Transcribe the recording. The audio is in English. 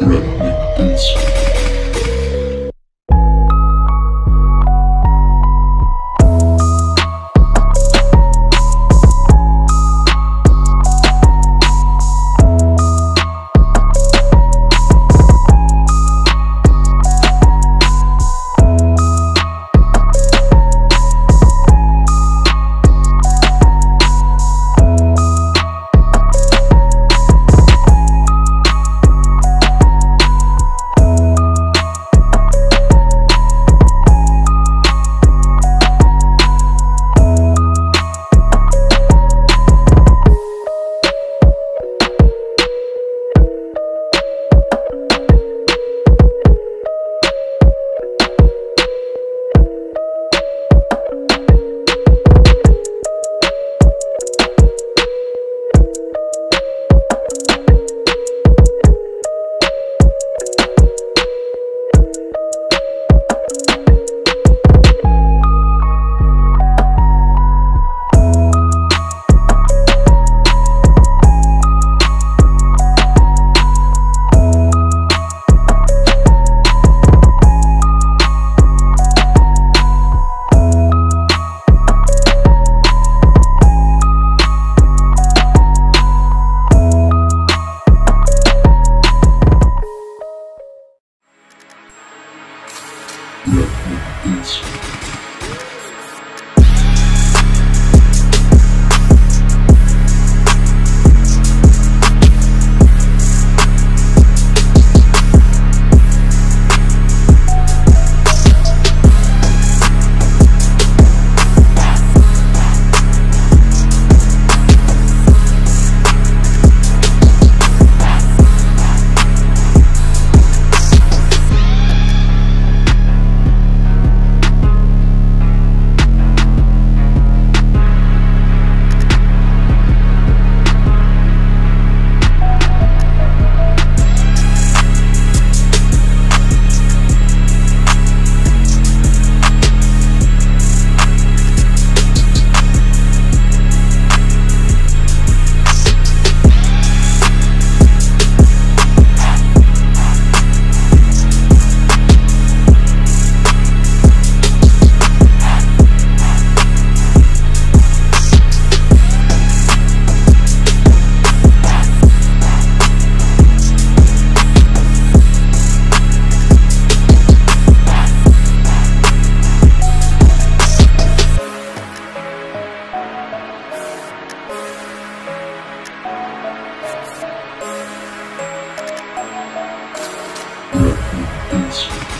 Rip. Thanks.